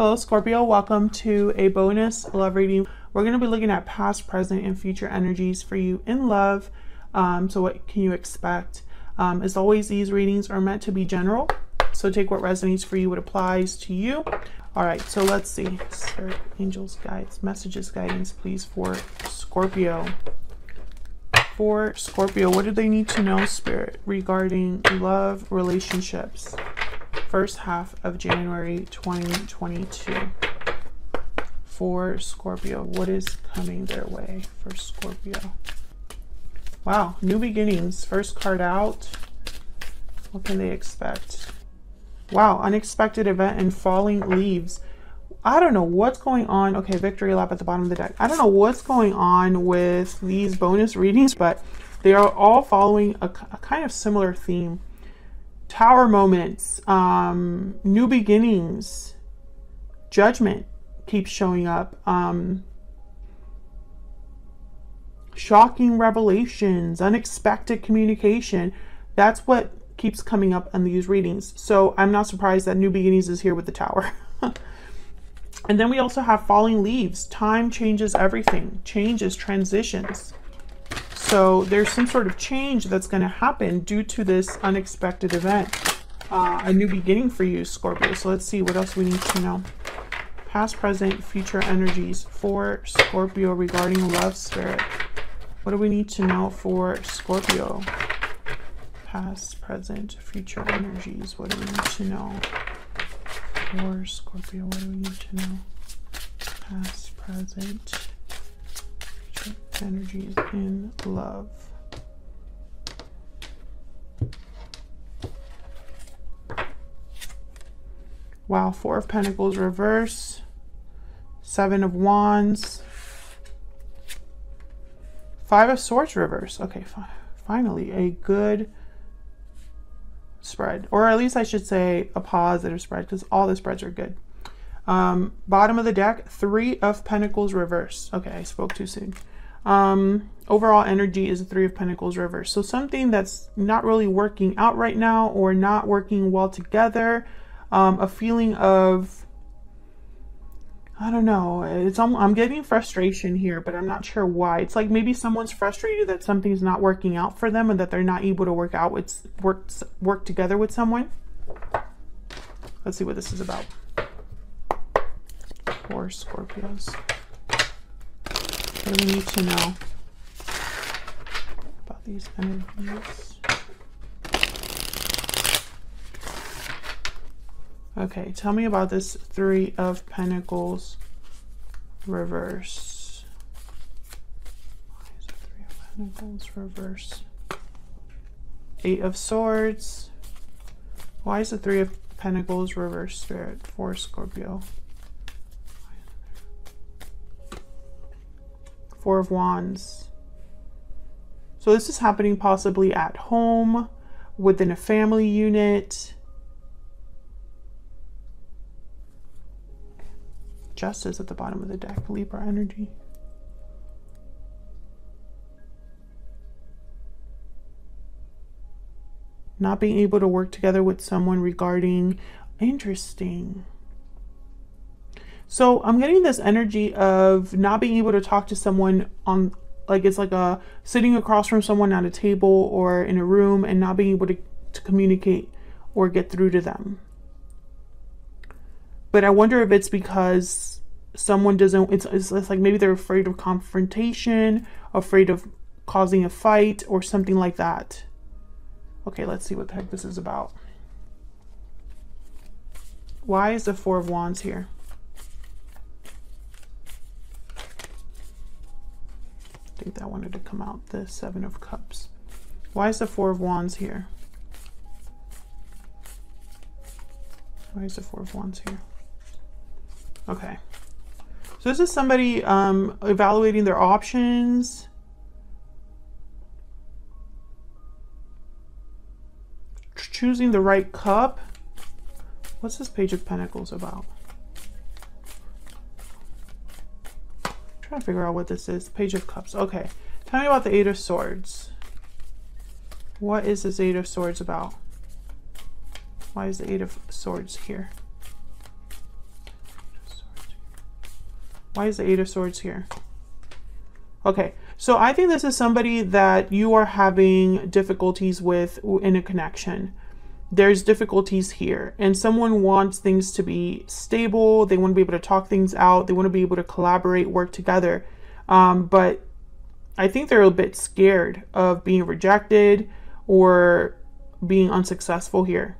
Hello, Scorpio. Welcome to a bonus love reading. We're going to be looking at past, present, and future energies for you in love. Um, so, what can you expect? Um, as always, these readings are meant to be general. So, take what resonates for you, what applies to you. All right, so let's see. Spirit, angels, guides, messages, guidance, please, for Scorpio. For Scorpio, what do they need to know, Spirit, regarding love, relationships? First half of January 2022 for Scorpio. What is coming their way for Scorpio? Wow, new beginnings. First card out. What can they expect? Wow, unexpected event and falling leaves. I don't know what's going on. Okay, victory lap at the bottom of the deck. I don't know what's going on with these bonus readings, but they are all following a, a kind of similar theme tower moments, um, new beginnings, judgment keeps showing up. Um, shocking revelations, unexpected communication. That's what keeps coming up in these readings. So I'm not surprised that New Beginnings is here with the tower. and then we also have falling leaves. Time changes everything. Changes, transitions. So there's some sort of change that's going to happen due to this unexpected event. Uh, a new beginning for you, Scorpio. So let's see what else we need to know. Past, present, future energies for Scorpio regarding love spirit. What do we need to know for Scorpio? Past, present, future energies. What do we need to know for Scorpio? What do we need to know? Past, present, energies in love. Wow, Four of Pentacles reverse, Seven of Wands, Five of Swords reverse. Okay, finally, a good spread. Or at least I should say a positive spread because all the spreads are good. Um, bottom of the deck, Three of Pentacles reverse. Okay, I spoke too soon. Um, overall energy is a Three of Pentacles reverse. So something that's not really working out right now or not working well together. Um, a feeling of, I don't know, it's I'm getting frustration here, but I'm not sure why. It's like maybe someone's frustrated that something's not working out for them and that they're not able to work out with, work, work together with someone. Let's see what this is about. For Scorpios. We need to know about these energies? Okay, tell me about this Three of Pentacles reverse. Why is it Three of Pentacles reverse? Eight of Swords. Why is the Three of Pentacles reverse spirit for Scorpio? Four of Wands. So this is happening possibly at home, within a family unit. Justice at the bottom of the deck, Libra energy. Not being able to work together with someone regarding, interesting. So I'm getting this energy of not being able to talk to someone on like it's like a sitting across from someone at a table or in a room and not being able to, to communicate or get through to them. But I wonder if it's because someone doesn't it's, it's, it's like maybe they're afraid of confrontation, afraid of causing a fight or something like that. Okay, let's see what the heck this is about. Why is the Four of Wands here? Think that wanted to come out, the Seven of Cups. Why is the Four of Wands here? Why is the Four of Wands here? Okay. So this is somebody um, evaluating their options. Choosing the right cup. What's this Page of Pentacles about? Trying to figure out what this is. Page of Cups. Okay. Tell me about the Eight of Swords. What is this Eight of Swords about? Why is the Eight of Swords here? Why is the Eight of Swords here? Okay, so I think this is somebody that you are having difficulties with in a connection. There's difficulties here, and someone wants things to be stable. They want to be able to talk things out. They want to be able to collaborate, work together. Um, but I think they're a bit scared of being rejected or being unsuccessful here.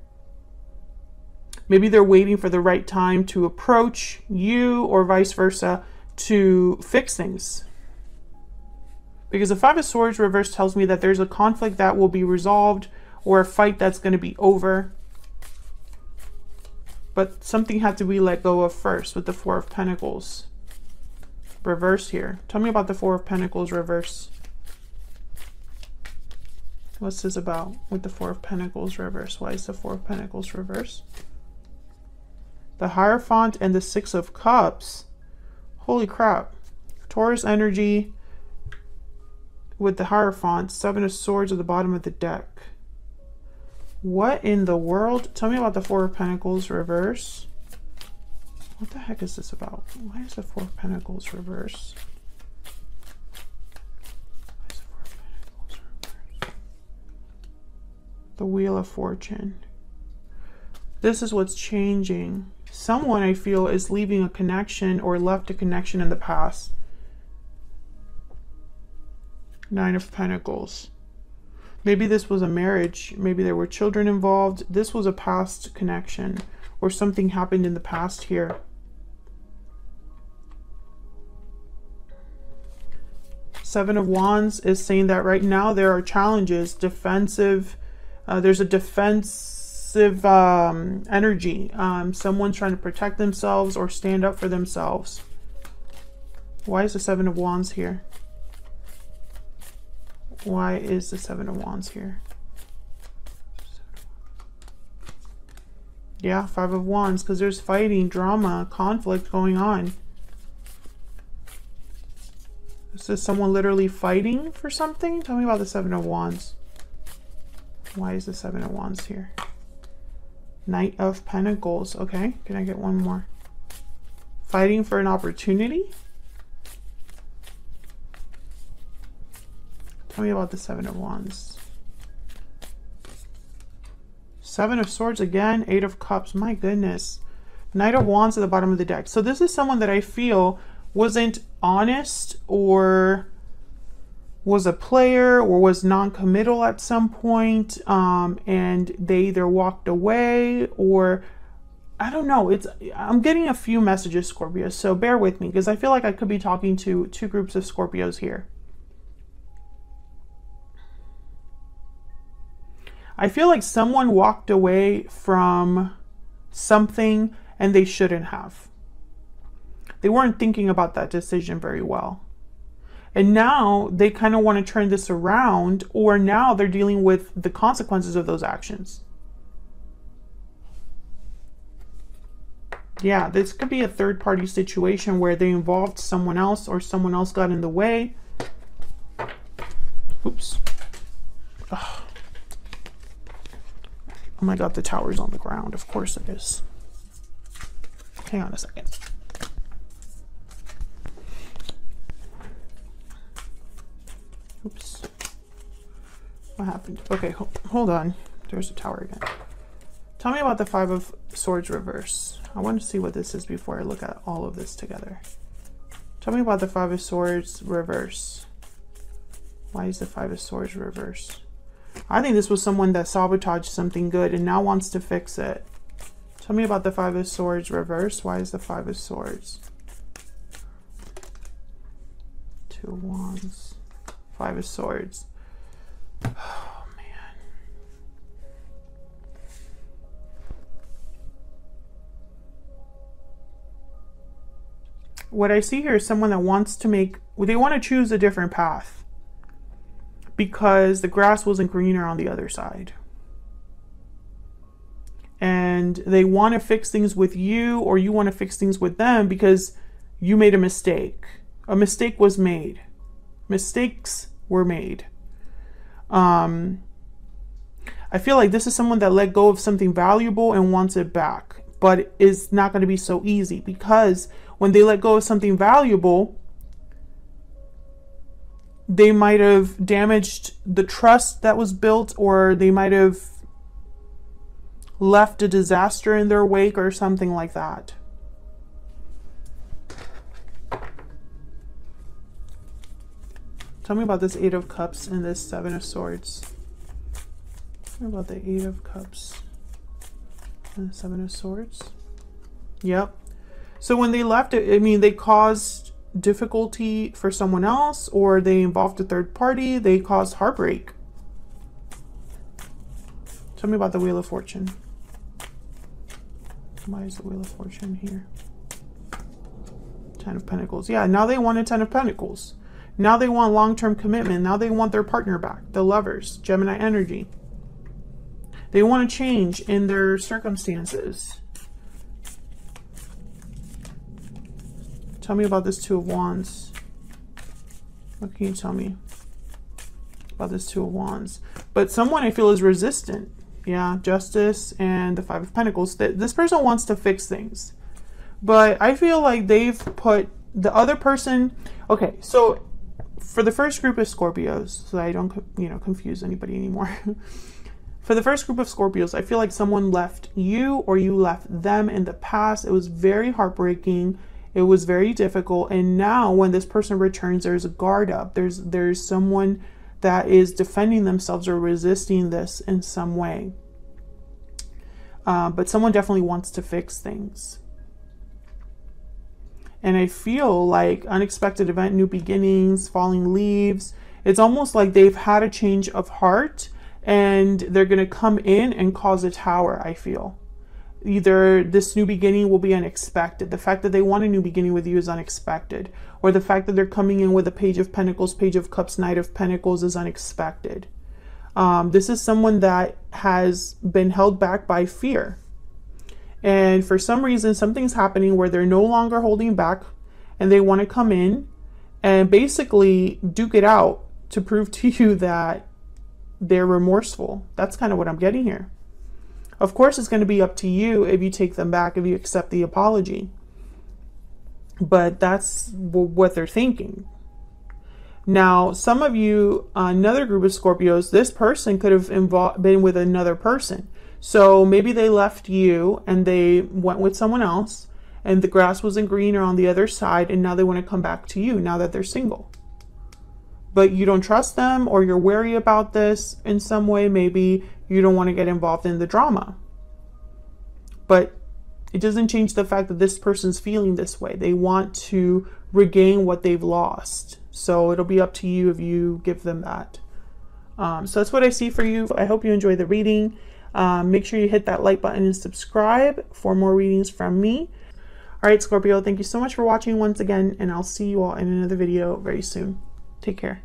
Maybe they're waiting for the right time to approach you or vice versa to fix things. Because the Five of Swords reverse tells me that there's a conflict that will be resolved or a fight that's going to be over. But something had to be let go of first with the Four of Pentacles. Reverse here. Tell me about the Four of Pentacles reverse. What's this about with the Four of Pentacles reverse? Why is the Four of Pentacles reverse? The Hierophant and the Six of Cups. Holy crap. Taurus energy with the Hierophant. Seven of Swords at the bottom of the deck. What in the world? Tell me about the Four of Pentacles reverse. What the heck is this about? Why is the Four of Pentacles reverse? the Wheel of Fortune. This is what's changing. Someone I feel is leaving a connection or left a connection in the past. Nine of Pentacles. Maybe this was a marriage. Maybe there were children involved. This was a past connection or something happened in the past here. Seven of Wands is saying that right now there are challenges, defensive uh, there's a defensive um, energy. Um, someone's trying to protect themselves or stand up for themselves. Why is the Seven of Wands here? Why is the Seven of Wands here? Yeah, Five of Wands, because there's fighting, drama, conflict going on. This Is someone literally fighting for something? Tell me about the Seven of Wands. Why is the Seven of Wands here? Knight of Pentacles. Okay, can I get one more? Fighting for an opportunity? Tell me about the Seven of Wands. Seven of Swords again. Eight of Cups. My goodness. Knight of Wands at the bottom of the deck. So this is someone that I feel wasn't honest or was a player or was non-committal at some point, um, and they either walked away or I don't know. It's I'm getting a few messages, Scorpio, so bear with me because I feel like I could be talking to two groups of Scorpios here. I feel like someone walked away from something and they shouldn't have. They weren't thinking about that decision very well. And now they kind of want to turn this around, or now they're dealing with the consequences of those actions. Yeah, this could be a third party situation where they involved someone else or someone else got in the way. Oops. Oh my god, the tower's on the ground. Of course it is. Hang on a second. Oops. What happened? Okay, ho hold on. There's a tower again. Tell me about the Five of Swords reverse. I want to see what this is before I look at all of this together. Tell me about the Five of Swords reverse. Why is the Five of Swords reverse? I think this was someone that sabotaged something good and now wants to fix it. Tell me about the Five of Swords reverse. Why is the Five of Swords? Two Wands. Five of Swords. Oh, man. What I see here is someone that wants to make, they want to choose a different path because the grass wasn't greener on the other side. And they want to fix things with you or you want to fix things with them because you made a mistake. A mistake was made. Mistakes were made. Um, I feel like this is someone that let go of something valuable and wants it back. but it's not going to be so easy because when they let go of something valuable, they might have damaged the trust that was built, or they might have left a disaster in their wake or something like that. Tell me about this Eight of Cups and this Seven of Swords. Tell me about the Eight of Cups and the Seven of Swords. Yep. So when they left it, I mean, they caused difficulty for someone else or they involved a third party. They caused heartbreak. Tell me about the Wheel of Fortune. Why is the Wheel of Fortune here? Ten of Pentacles. Yeah, now they want a Ten of Pentacles. Now they want long-term commitment. Now they want their partner back. The lovers, Gemini energy. They want to change in their circumstances. Tell me about this Two of Wands. What can you tell me about this Two of Wands? But someone I feel is resistant. Yeah, Justice and the Five of Pentacles. This person wants to fix things. But I feel like they've put the other person... Okay, so for the first group of Scorpios, so I don't, you know, confuse anybody anymore. for the first group of Scorpios, I feel like someone left you or you left them in the past. It was very heartbreaking. It was very difficult. And now when this person returns, there's a guard up. There's there's someone that is defending themselves or resisting this in some way. Uh, but someone definitely wants to fix things. And I feel like unexpected event, new beginnings, falling leaves. It's almost like they've had a change of heart and they're going to come in and cause a tower, I feel. Either this new beginning will be unexpected. The fact that they want a new beginning with you is unexpected. Or the fact that they're coming in with a page of pentacles, page of cups, knight of pentacles is unexpected. Um, this is someone that has been held back by fear. And for some reason, something's happening where they're no longer holding back and they want to come in and basically duke it out to prove to you that they're remorseful. That's kind of what I'm getting here. Of course, it's going to be up to you if you take them back, if you accept the apology. But that's what they're thinking. Now, some of you, another group of Scorpios, this person could have been with another person. So maybe they left you and they went with someone else and the grass wasn't greener on the other side and now they want to come back to you now that they're single. But you don't trust them or you're wary about this in some way. Maybe you don't want to get involved in the drama. But it doesn't change the fact that this person's feeling this way. They want to regain what they've lost. So it'll be up to you if you give them that. Um, so that's what I see for you. I hope you enjoy the reading. Um, make sure you hit that like button and subscribe for more readings from me. All right, Scorpio, thank you so much for watching once again, and I'll see you all in another video very soon. Take care.